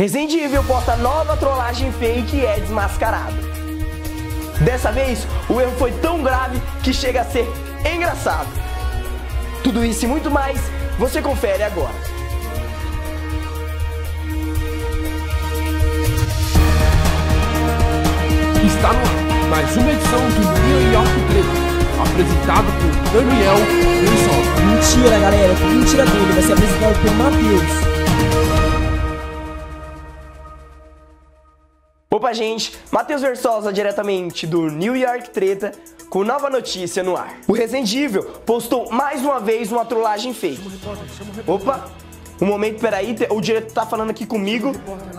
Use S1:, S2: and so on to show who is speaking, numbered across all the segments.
S1: Resident Evil posta nova trollagem fake e é desmascarado. Dessa vez, o erro foi tão grave que chega a ser engraçado. Tudo isso e muito mais, você confere agora.
S2: Está no ar mais uma edição do New York Trip, apresentado por Daniel Wilson.
S3: Mentira, galera, que mentira dele, vai ser apresentado pelo Matheus.
S1: Opa, gente, Matheus Versosa diretamente do New York Treta com nova notícia no ar. O Resident Evil postou mais uma vez uma trollagem fake. Opa, um momento, peraí, o diretor tá falando aqui comigo.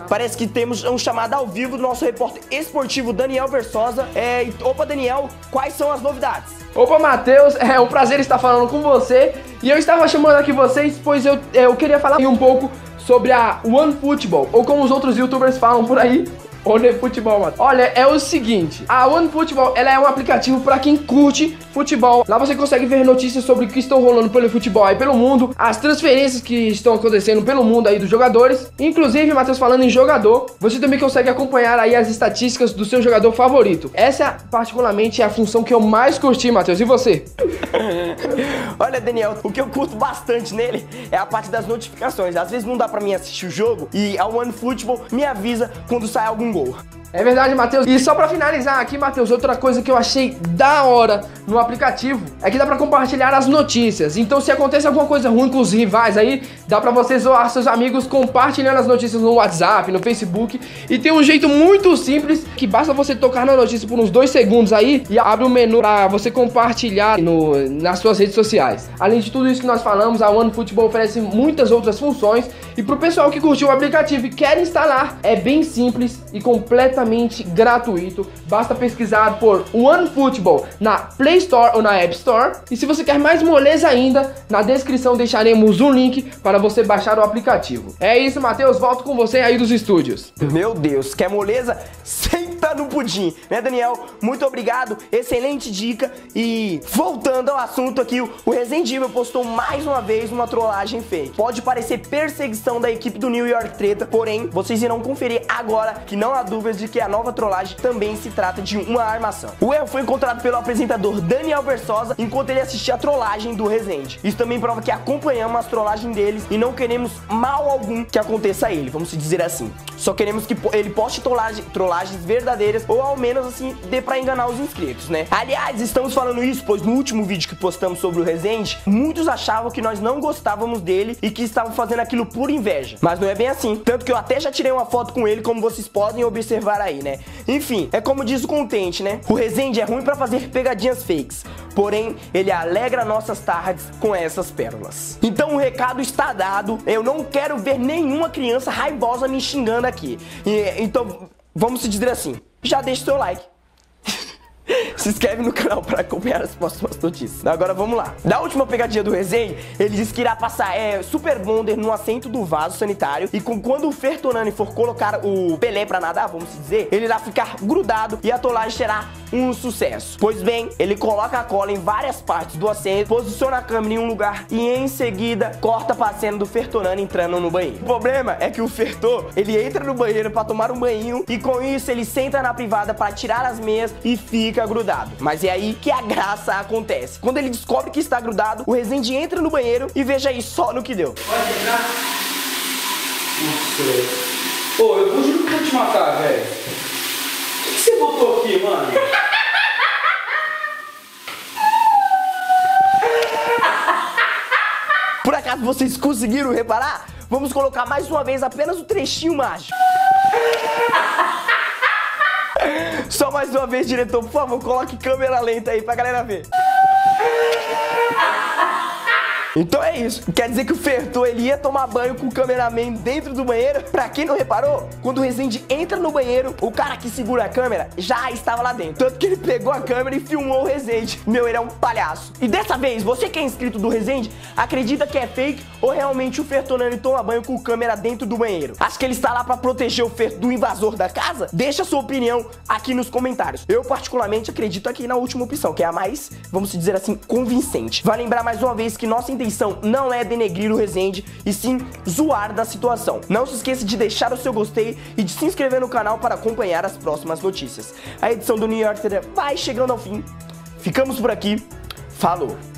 S1: Parece que temos um chamado ao vivo do nosso repórter esportivo Daniel Versosa. É, opa, Daniel, quais são as novidades?
S4: Opa, Matheus, é um prazer estar falando com você. E eu estava chamando aqui vocês, pois eu, eu queria falar um pouco sobre a One Football, ou como os outros youtubers falam por aí, One Futebol, mano. Olha, é o seguinte, a One Futebol, ela é um aplicativo para quem curte futebol. Lá você consegue ver notícias sobre o que estão rolando pelo futebol aí pelo mundo, as transferências que estão acontecendo pelo mundo aí dos jogadores. Inclusive, Matheus, falando em jogador, você também consegue acompanhar aí as estatísticas do seu jogador favorito. Essa, particularmente, é a função que eu mais curti, Matheus. E você?
S1: Olha, Daniel, o que eu curto bastante nele é a parte das notificações. Às vezes não dá pra mim assistir o jogo e a One Football me avisa quando sai algum gol.
S4: É verdade, Matheus. E só pra finalizar aqui, Matheus, outra coisa que eu achei da hora no aplicativo é que dá pra compartilhar as notícias. Então, se acontece alguma coisa ruim com os rivais aí, dá pra você zoar seus amigos compartilhando as notícias no WhatsApp, no Facebook. E tem um jeito muito simples que basta você tocar na notícia por uns dois segundos aí e abre um menu pra você compartilhar no, nas suas redes sociais. Além de tudo isso que nós falamos, a OneFootball oferece muitas outras funções. E pro pessoal que curtiu o aplicativo e quer instalar, é bem simples e completamente completamente gratuito. Basta pesquisar por OneFootball na Play Store ou na App Store. E se você quer mais moleza ainda, na descrição deixaremos um link para você baixar o aplicativo. É isso, Matheus. Volto com você aí dos estúdios.
S1: Meu Deus, quer moleza? Senta no pudim, né, Daniel? Muito obrigado, excelente dica. E voltando ao assunto aqui, o Resident Evil postou mais uma vez uma trollagem fake. Pode parecer perseguição da equipe do New York Treta, porém, vocês irão conferir agora que não há dúvidas de que a nova trollagem também se trata de uma armação. O erro foi encontrado pelo apresentador Daniel Versosa enquanto ele assistia a trollagem do Resident. Isso também prova que acompanhamos as trollagens deles e não queremos mal algum que aconteça a ele, vamos dizer assim. Só queremos que ele poste trollagem, trollagens verdadeiras ou ao menos assim dê pra enganar os inscritos, né? Aliás, estamos falando isso pois no último vídeo que postamos sobre o Resident, muitos achavam que nós não gostávamos dele e que estavam fazendo aquilo por inveja. Mas não é bem assim. Tanto que eu até já tirei uma foto com ele, como vocês podem observar aí, né? Enfim, é como diz o contente, né? O Resende é ruim para fazer pegadinhas fakes, porém ele alegra nossas tardes com essas pérolas. Então o recado está dado, eu não quero ver nenhuma criança raivosa me xingando aqui. E, então, vamos se dizer assim, já deixa o seu like. Se inscreve no canal para acompanhar as próximas notícias. Agora vamos lá. Da última pegadinha do resenha, ele disse que irá passar é, Super Bonder no assento do vaso sanitário e com, quando o Fertonani for colocar o Pelé para nadar, vamos dizer, ele irá ficar grudado e a tolagem será um sucesso. Pois bem, ele coloca a cola em várias partes do assento, posiciona a câmera em um lugar e em seguida corta pra cena do Fertonani entrando no banheiro. O problema é que o Fertor, ele entra no banheiro para tomar um banho e com isso ele senta na privada para tirar as meias e fica grudado. Mas é aí que a graça acontece. Quando ele descobre que está grudado, o Resende entra no banheiro e veja aí só no que deu.
S5: Pode entrar? Nossa. Pô, eu juro que vou te matar, velho. O que, que você botou aqui, mano?
S1: Por acaso vocês conseguiram reparar? Vamos colocar mais uma vez apenas o trechinho mágico. Só mais uma vez, diretor, por favor, coloque câmera lenta aí pra galera ver. Então é isso. Quer dizer que o Fertor ele ia tomar banho com o cameraman dentro do banheiro? Pra quem não reparou, quando o Resende entra no banheiro, o cara que segura a câmera já estava lá dentro. Tanto que ele pegou a câmera e filmou o Resende. Meu, ele é um palhaço. E dessa vez, você que é inscrito do Resende, acredita que é fake ou realmente o Fertonani toma banho com câmera dentro do banheiro? Acha que ele está lá pra proteger o Fer do invasor da casa? Deixa sua opinião aqui nos comentários. Eu particularmente acredito aqui na última opção, que é a mais, vamos dizer assim, convincente. Vai lembrar mais uma vez que nossa intenção não é denegrir o Resende e sim zoar da situação. Não se esqueça de deixar o seu gostei e de se inscrever no canal para acompanhar as próximas notícias. A edição do New York vai chegando ao fim. Ficamos por aqui. Falou!